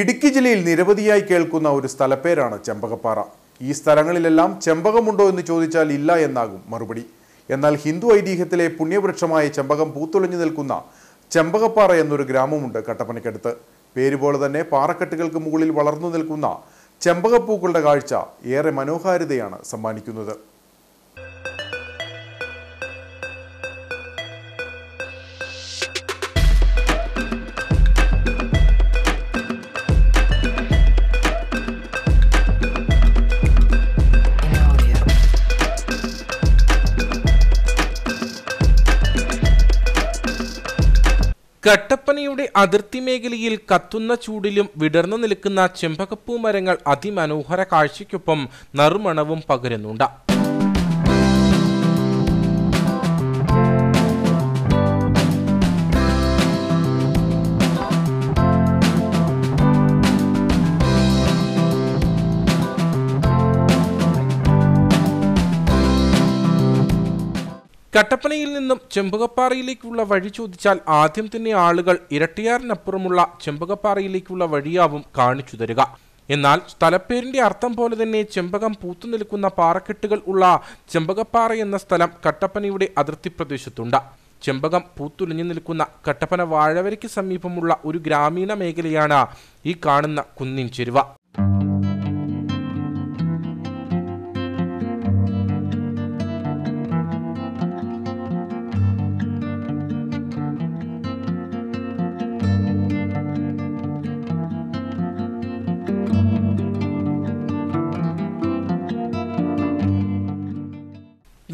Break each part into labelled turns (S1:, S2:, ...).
S1: ഇടുക്കി ജില്ലയിൽ നിരവധിയായി കേൾക്കുന്ന ഒരു സ്ഥലപ്പേരാണ് ചെമ്പകപ്പാറ. ഈ സ്ഥലങ്ങളിലെല്ലാം ചെമ്പകമുണ്ടോ എന്ന് ചോദിച്ചാൽ ഇല്ല എന്നാകും മറുപടി. എന്നാൽ ഹിന്ദു ഐതിഹ്യത്തിലെ പുണ്യവൃക്ഷമായ ചെമ്പകം പൂത്തുലഞ്ഞു നിൽക്കുന്ന ചെമ്പകപ്പാറ എന്നൊരു ഗ്രാമമുണ്ട് കട്ടപ്പനയ്ക്കടുത്ത്. പേരുപോലെ തന്നെ പാറക്കെട്ടുകൾക്ക് മുകളിൽ വളർന്നു നിൽക്കുന്ന ചെമ്പകപ്പൂക്കളുടെ കാഴ്ച ഏറെ മനോഹാരിതയാണ് സമ്മാനിക്കുന്നത്.
S2: കട്ടപ്പനയുടെ അതിർത്തി മേഖലയിൽ കത്തുന്ന ചൂടിലും വിടർന്നു നിൽക്കുന്ന ചെമ്പകപ്പൂ മരങ്ങൾ അതിമനോഹര കാഴ്ചയ്ക്കൊപ്പം നറുമണവും പകരുന്നുണ്ട്. കട്ടപ്പനയിൽ നിന്നും ചെമ്പകപ്പാറയിലേക്കുള്ള വഴി ചോദിച്ചാൽ ആദ്യം തന്നെ ആളുകൾ ഇരട്ടിയാറിനപ്പുറമുള്ള ചെമ്പകപ്പാറയിലേക്കുള്ള വഴിയാവും കാണിച്ചു തരിക എന്നാൽ സ്ഥലപ്പേരിന്റെ അർത്ഥം പോലെ തന്നെ ചെമ്പകം പൂത്തു നിൽക്കുന്ന പാറക്കെട്ടുകൾ ഉള്ള ചെമ്പകപ്പാറ എന്ന സ്ഥലം കട്ടപ്പനയുടെ അതിർത്തി പ്രദേശത്തുണ്ട്. ചെമ്പകം പൂത്തുലിഞ്ഞു നിൽക്കുന്ന കട്ടപ്പന വാഴവരയ്ക്ക് സമീപമുള്ള ഒരു ഗ്രാമീണ മേഖലയാണ് ഈ കാണുന്ന കുന്നിൻ ചെരുവ.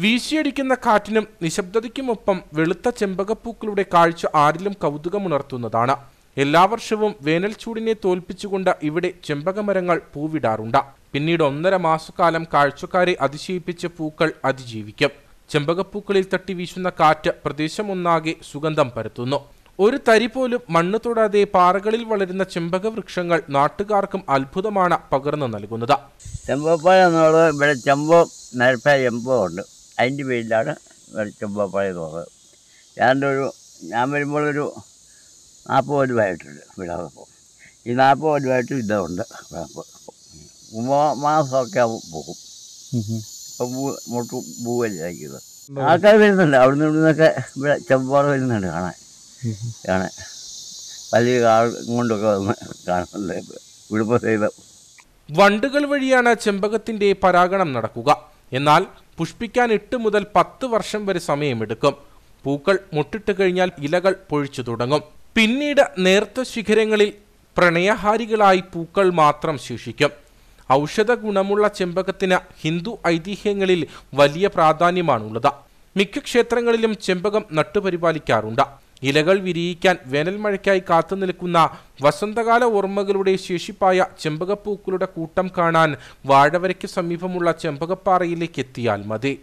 S2: വീശിയടിക്കുന്ന കാറ്റിനും നിശബ്ദതയ്ക്കുമൊപ്പം വെളുത്ത ചെമ്പകപ്പൂക്കളുടെ കാഴ്ച ആരിലും കൗതുകമുണർത്തുന്നതാണ്. എല്ലാ വർഷവും വേനൽ ചൂടിനെ തോൽപ്പിച്ചുകൊണ്ട് ഇവിടെ ചെമ്പകമരങ്ങൾ പൂവിടാറുണ്ട്. പിന്നീട് ഒന്നര മാസക്കാലം കാഴ്ചക്കാരെ അതിശയിപ്പിച്ച പൂക്കൾ അതിജീവിക്കും. ചെമ്പകപ്പൂക്കളിൽ തട്ടി വീശുന്ന കാറ്റ് പ്രദേശമൊന്നാകെ സുഗന്ധം പരത്തുന്നു. ഒരു തരി പോലും മണ്ണ് തൊടാതെ പാറകളിൽ വളരുന്ന ചെമ്പക വൃക്ഷങ്ങൾ നാട്ടുകാർക്കും അത്ഭുതമാണ് പകർന്നു നൽകുന്നത്.
S3: ചെമ്പപ്പഴ ചെമ്പോ ചെമ്പം ഉണ്ട്. അതിന്റെ പേരിലാണ് ഇവിടെ പഴയ പറയുന്നത് ഞാന്റെ ഒരു ഞാൻ വരുമ്പോൾ ഒരു നാൽപ്പത് രൂപയായിട്ടുണ്ട് വിടാതപ്പോൾ ഈ നാൽപ്പത് രൂപയായിട്ട് ഇതുണ്ട് മാസമൊക്കെ ആവും പോകും. ഇപ്പം പൂ മുട്ട് കഴിക്കുന്നത് ആൾക്കാർ വരുന്നുണ്ട്. അവിടുന്ന് ഇവിടുന്നൊക്കെ ഇവിടെ ചെമ്പാറ വരുന്നുണ്ട് കാണാൻ. കാണാൻ. വലിയ ആൾ കൊണ്ടൊക്കെ വന്ന് കാണുന്നുണ്ട്. വിടുമ്പോൾ ചെയ്ത.
S2: വണ്ടുകൾ വഴിയാണ് ചെമ്പകത്തിന്റെ പരാഗണം നടക്കുക. എന്നാൽ പുഷ്പിക്കാൻ എട്ട് മുതൽ പത്ത് വർഷം വരെ സമയമെടുക്കും. പൂക്കൾ മുട്ടിട്ട് കഴിഞ്ഞാൽ ഇലകൾ പൊഴിച്ചു തുടങ്ങും. പിന്നീട് നേർത്ത ശിഖരങ്ങളിൽ പ്രണയഹാരികളായി പൂക്കൾ മാത്രം ശേഷിക്കും. ഔഷധ ഗുണമുള്ള ചെമ്പകത്തിന് ഹിന്ദു ഐതിഹ്യങ്ങളിൽ വലിയ പ്രാധാന്യമാണുള്ളത്. മിക്ക ക്ഷേത്രങ്ങളിലും ചെമ്പകം നട്ടുപരിപാലിക്കാറുണ്ട്. ഇലകൾ വിരിയിക്കാൻ വേനൽ മഴയ്ക്കായി കാത്തു നിൽക്കുന്ന വസന്തകാല ഓർമ്മകളുടെ ശേഷിപ്പായ ചെമ്പകപ്പൂക്കളുടെ കൂട്ടം കാണാൻ വാഴവരയ്ക്ക് സമീപമുള്ള ചെമ്പകപ്പാറയിലേക്ക് എത്തിയാൽ മതി.